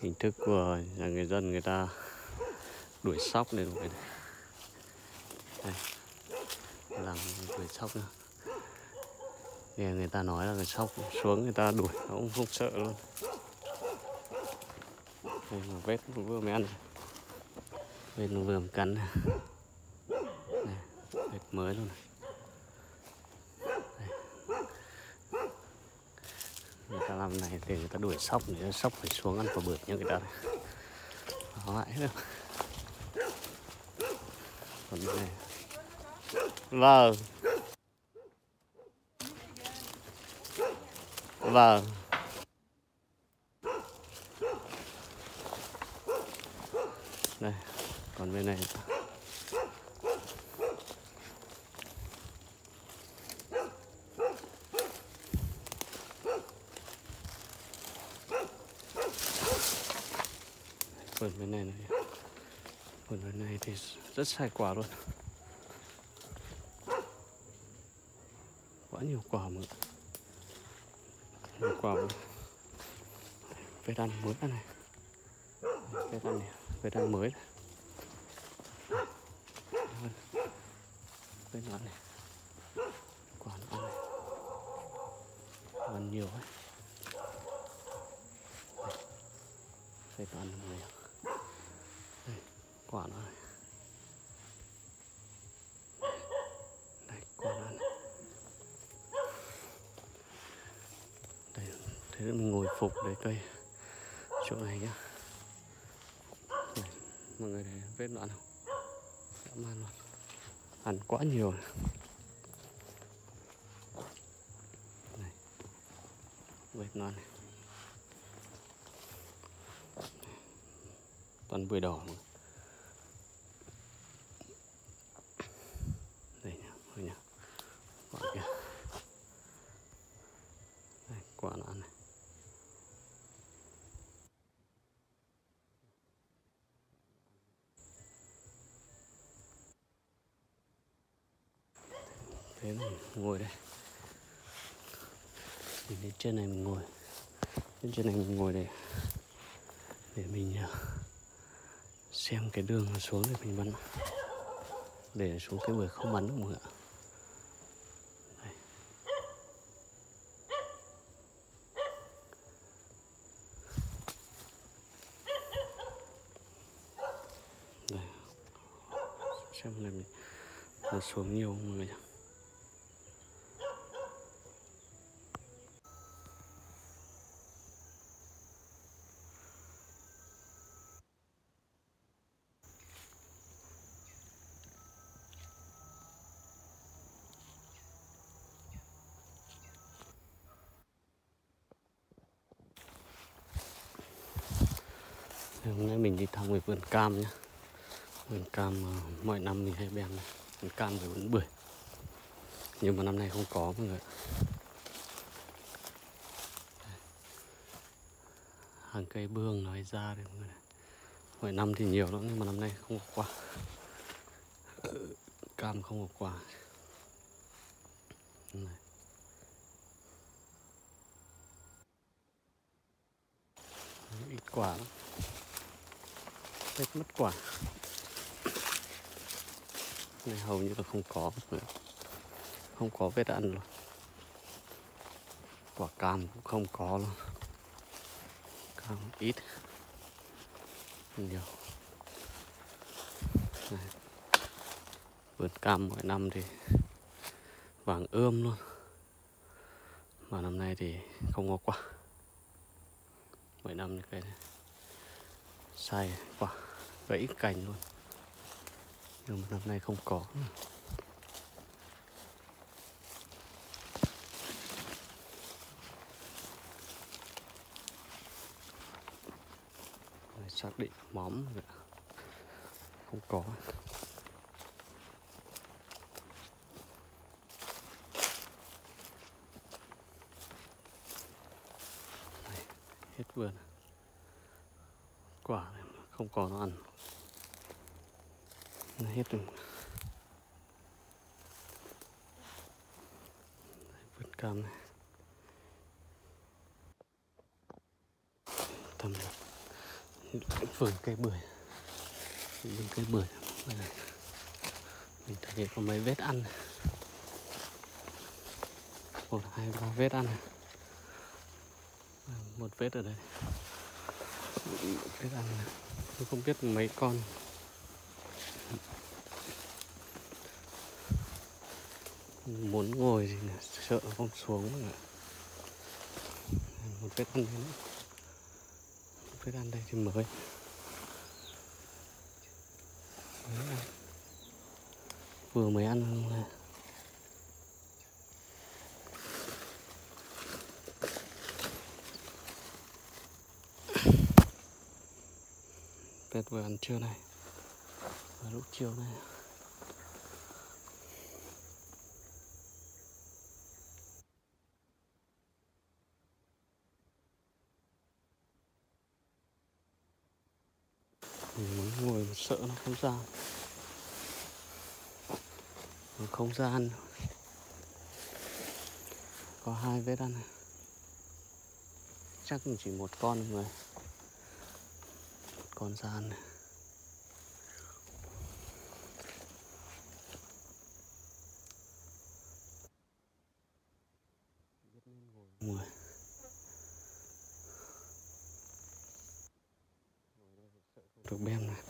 hình thức của nhà người dân người ta đuổi sóc này mọi người này. đây làm đuổi sóc nữa nghe người ta nói là người sóc xuống người ta đuổi nó cũng không sợ luôn đây mà vết vừa mới ăn vết nó vừa mới cắn này. Này, vết mới luôn này ta làm này thì người ta đuổi sóc để sóc phải xuống ăn quả bưởi như người ta đấy. đó, lại hết rồi còn này vâng. Vâng. Đây, còn bên này. Bên này này. Vườn bên này thì rất sai quả luôn. Quá nhiều quả mà nhiều quả mà vết ăn mới này. Vết ăn này vết ăn mới này. Vết ăn này. Quả nó ăn này. Ăn nhiều ấy. Vết ăn này quả nó này. Đây quả nó này. Đây thế mình ngồi phục đấy cây. Chỗ này nhá. Đây, mọi người thấy vết loạn không? Đã man luôn ăn quá nhiều này. này vết nó này. Toàn bưởi đỏ mà. đây nhá đây nhá quả kia đây quả nó ăn này thế mình ngồi đây. Mình lên trên này mình ngồi. Lên trên này mình ngồi đây để mình à, xem cái đường xuống để mình bắn. Để xuống cái bưởi không bắn được mọi người ạ. Xem này mình xuống nhiều không mọi người ạ Hôm về vườn cam nhé Vườn cam ờ, mọi năm mình hay bèn này. Vườn cam rồi vườn bưởi. Nhưng mà năm nay không có mọi người. Hàng cây bương nói ra đây mọi người này. Mọi năm thì nhiều lắm nhưng mà năm nay không có quả. Cam không có quả. Này. ít quả lắm hết mất quả. Này, hầu như là không có nữa. không có vết ăn luôn. Quả cam cũng không có luôn. Cam ít. Nhiều. Này. vườn cam mỗi năm thì vàng ươm luôn. Mà năm nay thì không có quả. Mỗi năm như cái này sai quả gãy cành luôn. Nhưng mà năm nay không có. Xác định móm không có. Này, hết vườn. Quả không còn nó ăn. Nó hết rồi. Vườn cam này. Tầm vườn cây bưởi. Vườn cây bưởi. Đây này. mình thấy có mấy vết ăn một, hai, ba vết ăn một vết ở đây. Một vết ăn này tôi không biết mấy con. Muốn ngồi thì sợ không xuống mà một vết ăn đấy nữa. Một vết ăn đây thì mới. Mới ăn. vừa mới ăn Tết vừa ăn trưa này. Và lúc chiều này. Mình muốn ngồi mà sợ nó không ra. Mà không ra ăn. Có hai vết ăn này. Chắc chỉ một con người con ra này. Mùi được bem này.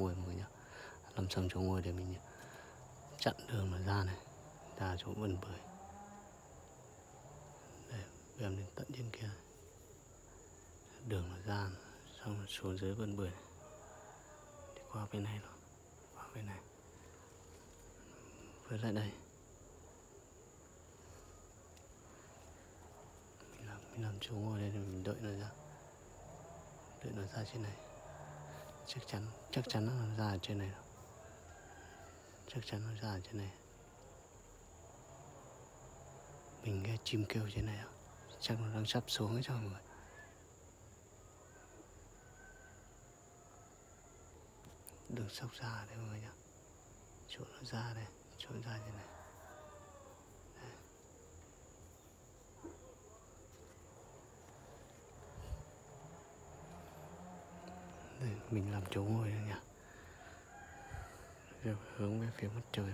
Sầm ngồi mọi người nhá. Làm sầm chỗ ngồi để mình chặn đường mà ra này. Ra chỗ vườn bưởi đây, em đến tận trên kia. Đường mà ra, xong rồi xuống dưới vườn bưởi đi qua bên này rồi qua bên này. Với lại đây. Mình làm mình làm chỗ ngồi đây để mình đợi nó ra. Đợi nó ra trên này chắc chắn chắc chắn nó ra ở trên này chắc chắn nó ra ở trên này. Mình nghe chim kêu trên này chắc nó đang sắp xuống ấy cho mọi người. Đừng sốc ra đấy mọi người nhá. Chỗ nó ra đây, chỗ nó ra như này. Mình làm chỗ ngồi đây hướng về phía mặt trời.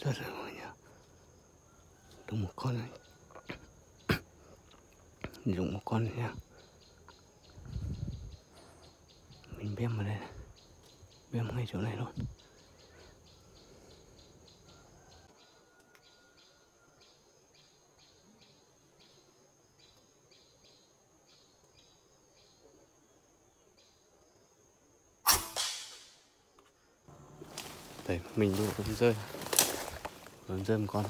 Rất là mọi nhá đúng một con này. Dùng một con nha. Mình bém vào đây này. ngay chỗ này luôn Đấy, mình đua cũng rơi. Vẫn dơm con.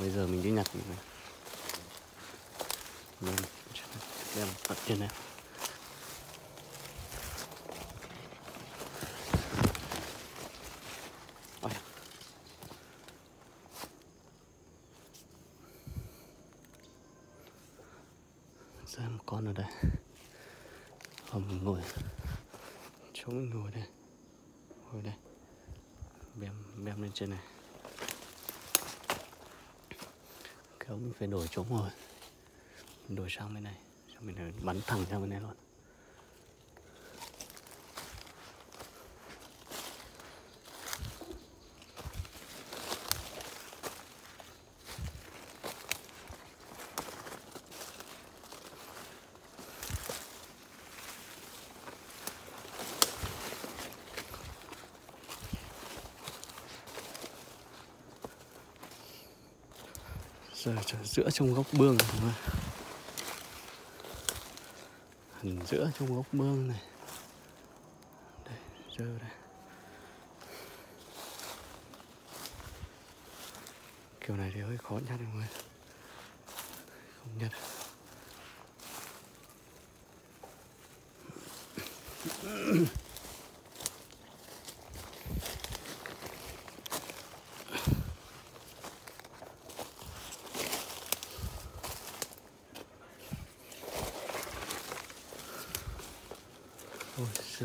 Bây giờ mình đi nhặt mình Đem, đem tận trên này Ôi. Một con ở đây. Không mình ngồi. Chỗ mình ngồi đây. Ngồi đây. Bém bém lên trên này. Kéo mình phải đổi chỗ ngồi. Mình đổi sang bên này cho mình bắn thẳng sang bên này luôn. Giờ giữa trong góc bương này hẳn giữa trong góc bương này. Đây giờ đây kiểu này thì hơi khó nhặt mọi người. Không nhặt Ôi,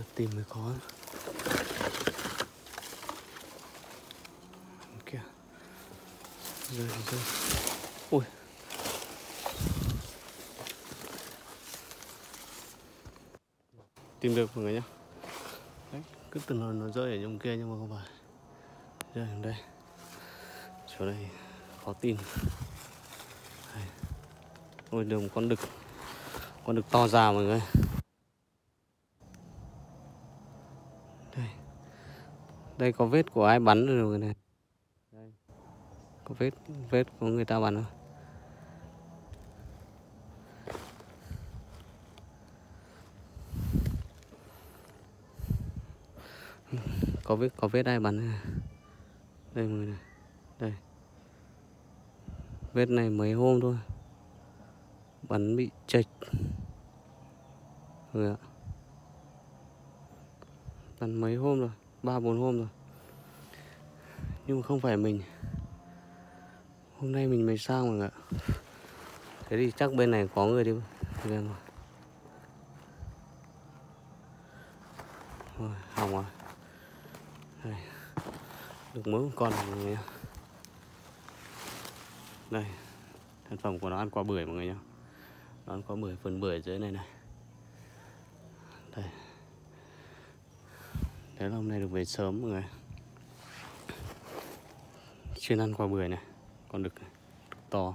giờ tìm mới có. Kìa rơi rơi. Ui. Tìm được mọi người nhá. Đấy, cứ từng lần nó rơi ở trong kia nhưng mà không phải. Rơi ở đây. Chỗ này khó tìm. Đây. ôi đường con đực. Con đực to già mọi người. Đây, có vết của ai bắn rồi này? Đây. có vết vết của người ta bắn rồi. Có vết có vết ai bắn này. đây mọi người này. Đây. Vết này mấy hôm thôi. Bắn bị chệch. Rồi ạ. Bắn mấy hôm rồi ba bốn hôm rồi. Nhưng mà không phải mình. Hôm nay mình mới sang mọi người ạ thế thì chắc bên này có người đi. Lên rồi rồi hỏng rồi. Đây. Được mới một con mọi người nhé đây. Sản phẩm của nó ăn quả bưởi mọi người nhá. Nó ăn quả bưởi, phần bưởi dưới này này đây thế là hôm nay được về sớm mọi người. Chuyên ăn quả bưởi này, còn được to.